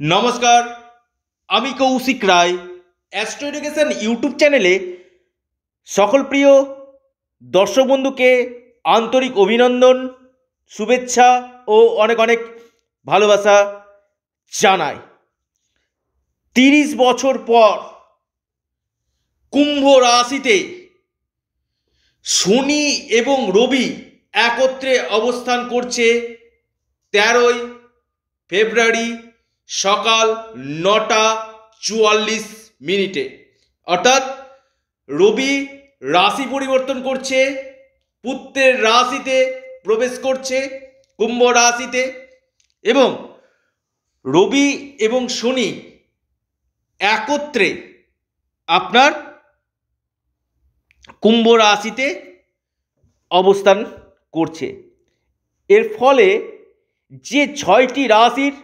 নমস্কার, আমি Koushik Roy. Astro education YouTube চ্যানেলে সকল প্রিয় দর্শক বন্ধুকে আন্তরিক অভিনন্দন, শুভেচ্ছা ও অনেক অনেক ভালোবাসা জানাই। তিরিশ বছর পর কুম্ভ রাশিতে শনি এবং রবি একত্রে অবস্থান করছে তেরোই ফেব্রুয়ারি সকাল নটা চুয়াল্লিশ মিনিটে। অর্থাৎ রবি রাশি পরিবর্তন করছে, পুত্রের রাশিতে প্রবেশ করছে, কুম্ভ রাশিতে এবং রবি এবং শনি একত্রে আপনার কুম্ভ রাশিতে অবস্থান করছে। এর ফলে যে ছয়টি রাশির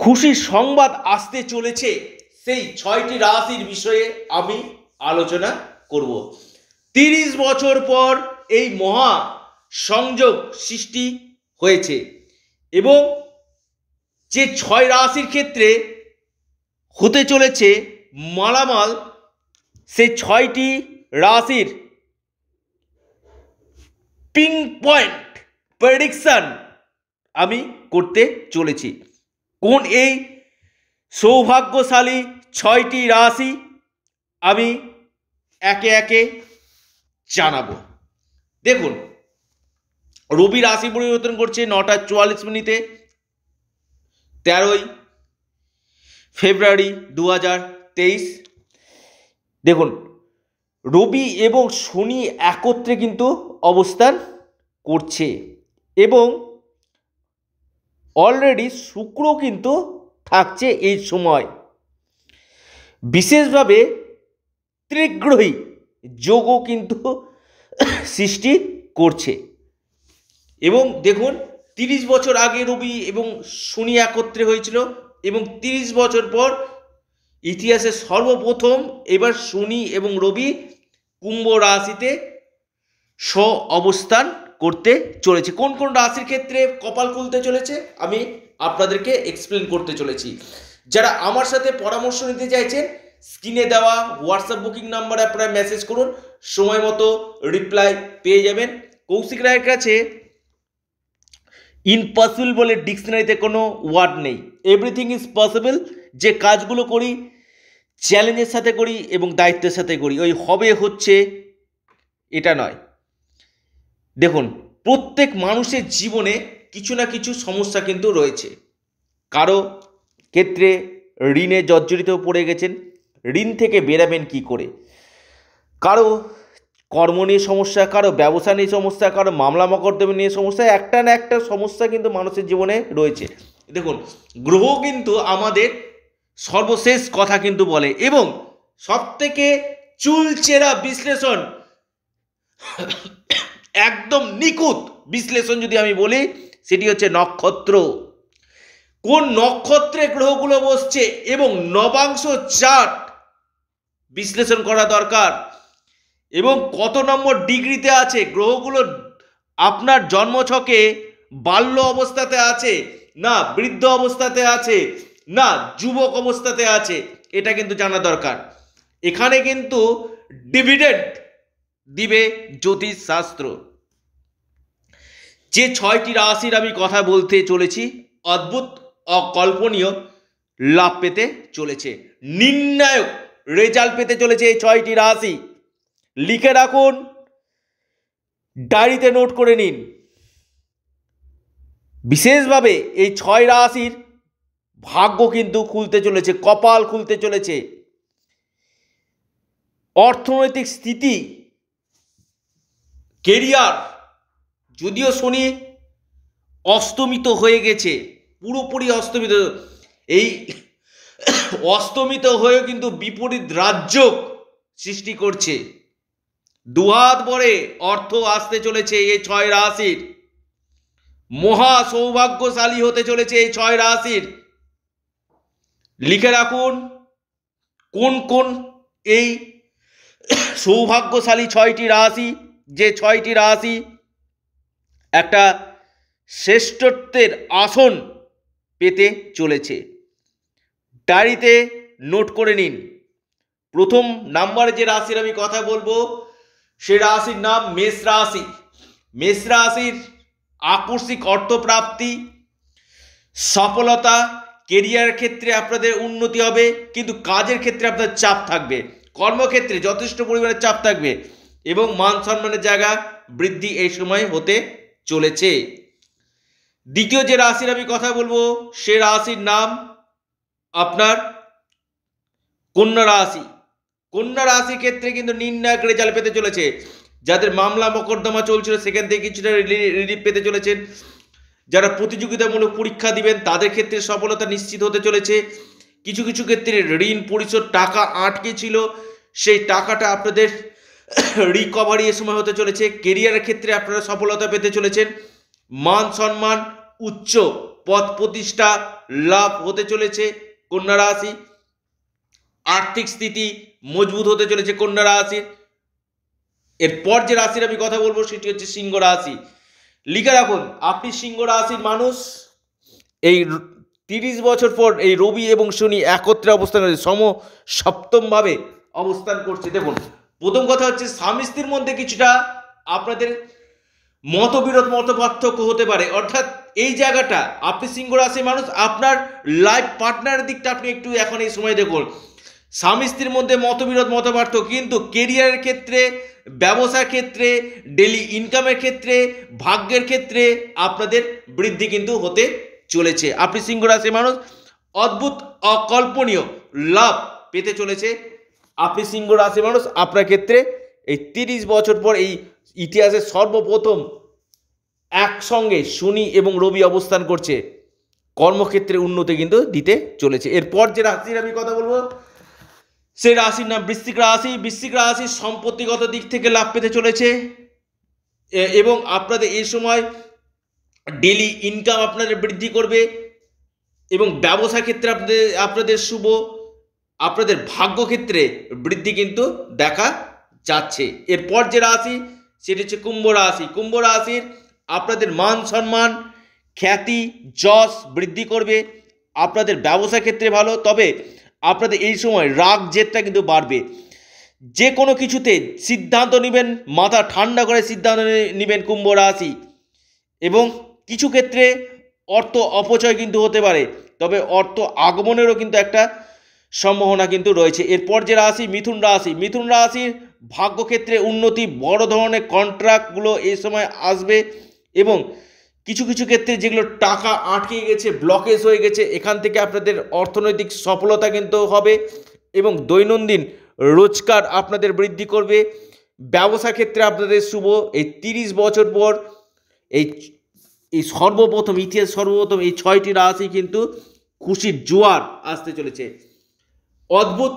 খুশির সংবাদ আসতে চলেছে। সেই ছয়টি রাশির বিষয়ে আমি আলোচনা করব। তিরিশ বছর পর এই মহা সংযোগ সৃষ্টি হয়েছে এবং যে ছয় রাশির ক্ষেত্রে হতে চলেছে মালামাল সেই ছয়টি রাশির পিং পয়েন্ট প্রেডিকশন আমি করতে চলেছি। কোন এই সৌভাগ্যশালী ছয়টি রাশি আমি একে একে জানাব? দেখুন, রবি রাশি পরিবর্তন করছে নটা চুয়াল্লিশ মিনিটে, তেরোই ফেব্রুয়ারি দু হাজার তেইশ। দেখুন, রবি এবং শনি একত্রে কিন্তু অবস্থান করছে এবং অলরেডি শুক্র কিন্তু থাকছে এই সময়। বিশেষভাবে ত্রিগ্রহী যোগও কিন্তু সৃষ্টি করছে। এবং দেখুন, তিরিশ বছর আগে রবি এবং শনি একত্রে হয়েছিল এবং তিরিশ বছর পর ইতিহাসে সর্বপ্রথম এবার শনি এবং রবি কুম্ভ রাশিতে স্ব অবস্থান করতে চলেছে। কোন কোন রাশির ক্ষেত্রে কপাল খুলতে চলেছে? আমি আপনাদেরকে এক্সপ্লেন করতে চলেছি। যারা আমার সাথে পরামর্শ নিতে চাইছেন স্ক্রিনে দেওয়া হোয়াটসঅ্যাপ বুকিং নাম্বারে আপনারা মেসেজ করুন। সময় মতো রিপ্লাই পেয়ে যাবেন। কৌশিক রায়ের কাছে ইম্পসিবল বলে ডিকশনারিতে কোনো ওয়ার্ড নেই। এভরিথিং ইজ পসিবল যে কাজগুলো করি চ্যালেঞ্জের সাথে করি এবং দায়িত্বের সাথে করি। ওই হবে হচ্ছে এটা নয়। দেখুন, প্রত্যেক মানুষের জীবনে কিছু না কিছু সমস্যা কিন্তু রয়েছে। কারও ক্ষেত্রে ঋণে জর্জরিত পড়ে গেছেন, ঋণ থেকে বেরাবেন কি করে? কারও কর্ম নিয়ে সমস্যা, কারও ব্যবসা নিয়ে সমস্যা, কারও মামলা মকদ্দমা নিয়ে সমস্যা, একটা না একটা সমস্যা কিন্তু মানুষের জীবনে রয়েছে। দেখুন, গ্রহ কিন্তু আমাদের সর্বশেষ কথা কিন্তু বলে এবং সবথেকে চুলচেরা বিশ্লেষণ একদম নিখুঁত বিশ্লেষণ যদি আমি বলি, সেটি হচ্ছে নক্ষত্র। কোন নক্ষত্রে গ্রহগুলো বসছে এবং নবাংশ চার্ট বিশ্লেষণ করা দরকার এবং কত নম্বর ডিগ্রিতে আছে, গ্রহগুলো আপনার জন্মছকে বাল্য অবস্থাতে আছে, না বৃদ্ধ অবস্থাতে আছে, না যুবক অবস্থাতে আছে, এটা কিন্তু জানা দরকার। এখানে কিন্তু ডিভিডেন্ট দিবে জ্যোতিষ শাস্ত্র যে ছয়টি রাশির আমি কথা বলতে চলেছি, অদ্ভুত, অকল্পনীয় লাভ পেতে চলেছে। নির্ণায়ক রেজাল্ট পেতে চলেছে এই ছয়টি রাশি। লিখে রাখুন ডায়েরিতে নোট করে নিন। বিশেষভাবে এই ছয় রাশির ভাগ্য কিন্তু খুলতে চলেছে, কপাল খুলতে চলেছে। অর্থনৈতিক স্থিতি কেরিয়ার যদিও শনি অস্তমিত হয়ে গেছে, পুরোপুরি অস্তমিত। এই অস্তমিত হয়েও কিন্তু বিপরীত রাজ্য সৃষ্টি করছে। দুহাত ভরে অর্থ আসতে চলেছে এই ছয় রাশির। মহা সৌভাগ্যশালী হতে চলেছে এই ছয় রাশির। লিখে রাখুন, কোন কোন এই সৌভাগ্যশালী ছয়টি রাশি, যে ছয়টি রাশি একটা শ্রেষ্ঠত্বের আসন পেতে চলেছে। ডায়েরিতে নোট করে নিন। প্রথম নাম্বারে যে রাশির আমি কথা বলব, সে রাশির নাম মেষ রাশি। মেষ রাশির আকস্মিক অর্থপ্রাপ্তি, সফলতা কেরিয়ার ক্ষেত্রে আপনাদের উন্নতি হবে, কিন্তু কাজের ক্ষেত্রে আপনার চাপ থাকবে। কর্মক্ষেত্রে যথেষ্ট পরিমাণে চাপ থাকবে এবং মান সম্মানের জায়গা বৃদ্ধি এই সময় হতে চলেছে। দ্বিতীয় যে রাশির আমি কথা বলব, সে রাশির নাম আপনার কন্যা রাশি। কন্যা রাশির ক্ষেত্রে কিন্তু নির্ণায়ক রেজাল্ট পেতে চলেছে। যাদের মামলা মকদ্দমা চলছিল, সেখান থেকে কিছুটা রিলিফ পেতে চলেছেন। যারা প্রতিযোগিতামূলক পরীক্ষা দিবেন, তাদের ক্ষেত্রে সফলতা নিশ্চিত হতে চলেছে। কিছু কিছু ক্ষেত্রে ঋণ, পরিশোধ, টাকা আটকে ছিল। সেই টাকাটা আপনাদের রিকভারি এ সময় হতে চলেছে। কেরিয়ারের ক্ষেত্রে আপনারা সফলতা পেতে চলেছেন। মান সম্মান, উচ্চ পদ প্রতিষ্ঠা, লাভ হতে চলেছে কন্যা রাশি। আর্থিক স্থিতি মজবুত হতে চলেছে কন্যা রাশির। এরপর যে রাশির আমি কথা বলব সেটি হচ্ছে সিংহ রাশি। লিখে রাখুন, আপনি সিংহ রাশির মানুষ। এই তিরিশ বছর পর এই রবি এবং শনি একত্রে অবস্থান সম সপ্তমভাবে অবস্থান করছে। দেখুন প্রথম কথা হচ্ছে স্বামী স্ত্রীর মধ্যে কিছুটা আপনাদের মতবিরোধ মত পার্থক্য হতে পারে। অর্থাৎ এই জায়গাটা, আপনি সিংহ রাশির মানুষ, আপনার লাইফ পার্টনারের দিকটা আপনি একটু এখন এই সময় দেখুন। স্বামী স্ত্রীর মধ্যে মতবিরোধ মত পার্থক্য কিন্তু কেরিয়ারের ক্ষেত্রে, ব্যবসার ক্ষেত্রে ডেলি ইনকামের ক্ষেত্রে, ভাগ্যের ক্ষেত্রে আপনাদের বৃদ্ধি কিন্তু হতে চলেছে। আপনি সিংহ রাশির মানুষ, অদ্ভুত, অকল্পনীয় লাভ পেতে চলেছে আপনি সিংহ রাশি মানুষ, আপনার ক্ষেত্রে এই তিরিশ বছর পর এই ইতিহাসের সর্বপ্রথম একসঙ্গে শনি এবং রবি অবস্থান করছে। কর্মক্ষেত্রে উন্নতি কিন্তু দিতে চলেছে। এরপর যে রাশির আমি কথা বলব সেই রাশির নাম বৃশ্চিক রাশি। বৃশ্চিক রাশি সম্পত্তিগত দিক থেকে লাভ পেতে চলেছে। এবং আপনাদের এই সময় ডেলি ইনকাম আপনাদের বৃদ্ধি করবে এবং ব্যবসা ক্ষেত্রে আপনাদের আপনাদের শুভ আপনাদের ভাগ্য ক্ষেত্রে বৃদ্ধি কিন্তু দেখা যাচ্ছে। এরপর যে রাশি, সেটি হচ্ছে কুম্ভ রাশি। কুম্ভ রাশির আপনাদের মান সম্মান, খ্যাতি, যশ বৃদ্ধি করবে। আপনাদের ব্যবসা ক্ষেত্রে ভালো, তবে আপনাদের এই সময় রাগ, জেদটা কিন্তু বাড়বে। যে কোনো কিছুতে সিদ্ধান্ত নেবেন, মাথা ঠান্ডা করে সিদ্ধান্ত নেবেন কুম্ভ রাশি। এবং কিছু ক্ষেত্রে অর্থ অপচয় কিন্তু হতে পারে, তবে অর্থ আগমনেরও কিন্তু একটা সম্ভাবনা কিন্তু রয়েছে। এরপর যে রাশি, মিথুন রাশি। মিথুন রাশির ভাগ্যক্ষেত্রে উন্নতি, বড় ধরনের কন্ট্রাক্টগুলো এই সময় আসবে এবং কিছু কিছু ক্ষেত্রে যেগুলো টাকা আটকে গেছে ব্লকেজ হয়ে গেছে, এখান থেকে আপনাদের অর্থনৈতিক সফলতা কিন্তু হবে এবং দৈনন্দিন রোজগার আপনাদের বৃদ্ধি করবে। ব্যবসা ক্ষেত্রে আপনাদের শুভ। এই তিরিশ বছর পর এই এই সর্বপ্রথম, ইতিহাস সর্বপ্রথম এই ছয়টি রাশি কিন্তু খুশির জোয়ার আসতে চলেছে। অদ্ভুত,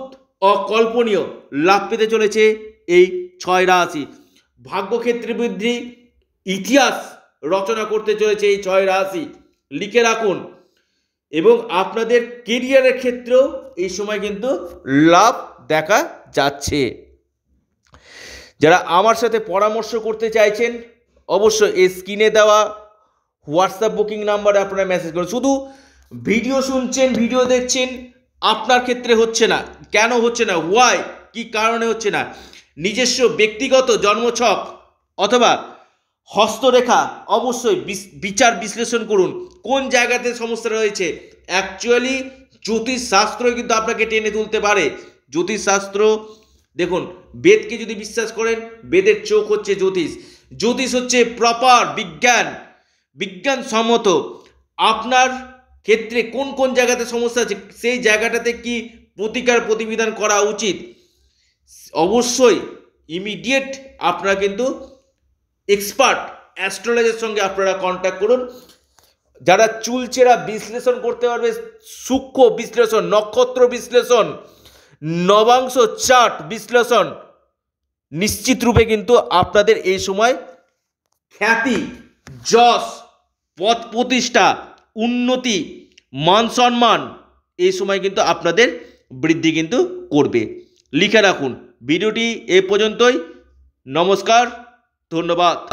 অকল্পনীয় লাভ পেতে চলেছে এই ছয় রাশি। ভাগ্যক্ষেত্রে বৃদ্ধি, ইতিহাস রচনা করতে চলেছে এই ছয় রাশি। লিখে রাখুন। এবং আপনাদের কেরিয়ারের ক্ষেত্রেও এই সময় কিন্তু লাভ দেখা যাচ্ছে। যারা আমার সাথে পরামর্শ করতে চাইছেন অবশ্য এই স্ক্রিনে দেওয়া হোয়াটসঅ্যাপ বুকিং নাম্বারে আপনারা মেসেজ করুন। শুধু ভিডিও শুনছেন ভিডিও দেখছেন আপনার ক্ষেত্রে হচ্ছে না। কেন হচ্ছে না? ওয়াই কি কারণে হচ্ছে না? নিজস্ব ব্যক্তিগত জন্মছক অথবা হস্তরেখা অবশ্যই বিচার বিশ্লেষণ করুন। কোন জায়গাতে সমস্যা রয়েছে? অ্যাকচুয়ালি জ্যোতিষ শাস্ত্র কিন্তু আপনাকে টেনে তুলতে পারে। জ্যোতিষশাস্ত্র, দেখুন, বেদকে যদি বিশ্বাস করেন, বেদের চোখ হচ্ছে জ্যোতিষ। জ্যোতিষ হচ্ছে প্রপার বিজ্ঞান। বিজ্ঞানসম্মত আপনার ক্ষেত্রে কোন কোন জায়গাতে সমস্যা আছে, সেই জায়গাটাতে কি প্রতিকার প্রতিবিধান করা উচিত? অবশ্যই ইমিডিয়েট আপনারা কিন্তু এক্সপার্ট অ্যাস্ট্রোলজার সঙ্গে আপনারা কন্ট্যাক্ট করুন। যারা চুলচেরা বিশ্লেষণ করতে পারবে, সূক্ষ্ম বিশ্লেষণ, নক্ষত্র বিশ্লেষণ, নবাংশ চার্ট বিশ্লেষণ, নিশ্চিত রূপে কিন্তু আপনাদের এই সময় খ্যাতি, যশ, পথ প্রতিষ্ঠা উন্নতি, মান সম্মান, এই সময় কিন্তু আপনাদের বৃদ্ধি কিন্তু করবে। লিখে রাখুন। ভিডিওটি এ পর্যন্তই। নমস্কার, ধন্যবাদ।